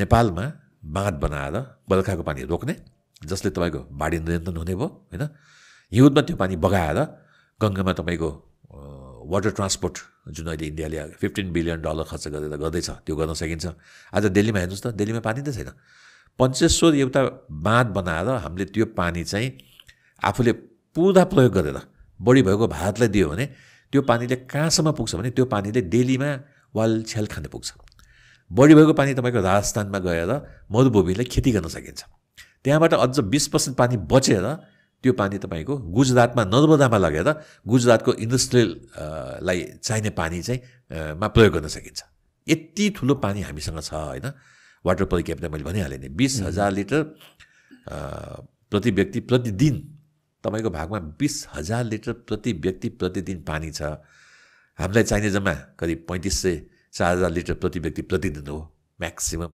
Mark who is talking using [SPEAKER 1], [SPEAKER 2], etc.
[SPEAKER 1] नेपालमा बाँध बनाएर बर्खाको पानी रोक्ने जसले तपाईँको बाढी नियन्त्रण हुने भयो होइन? हिउँदमा त्यो पानी बगाएर गङ्गामा तपाईँको वाटर ट्रान्सपोर्ट जुन अहिले इन्डियाले फिफ्टिन बिलियन डलर खर्च गरेर गर्दैछ त्यो गर्न सकिन्छ। आज दिल्लीमा हेर्नुहोस् त दिल्लीमा पानी त छैन। पञ्चेश्वर एउटा बाँध बनाएर हामीले त्यो पानी चाहिँ आफूले पुरा प्रयोग गरेर बढी भएको भारतलाई दियो भने त्यो पानीले कहाँसम्म पुग्छ भने त्यो पानीले डेलीमा वाल छ्याल खान पुग्छ। बढी भएको पानी तपाईँको राजस्थानमा गएर मरुभूमिलाई खेती गर्न सकिन्छ। त्यहाँबाट अझ बिस पर्सेन्ट पानी बचेर त्यो पानी तपाईँको गुजरातमा नर्मदामा लगेर गुजरातको इन्डस्ट्रियल लाई चाहिने पानी चाहिँ मा प्रयोग गर्न सकिन्छ। यति ठुलो पानी हामीसँग छ होइन? वाटर पर क्यापिटल मैले भनिहालेँ नि। बिस हजार लिटर प्रति व्यक्ति प्रतिदिन तपाईँको भागमा बिस हजार लिटर प्रति व्यक्ति प्रतिदिन पानी छ। हामीलाई चाहिने जम्मा करिब पैँतिस सय चार हजार लिटर प्रति व्यक्ति प्रतिदिन हो म्याक्सिमम्।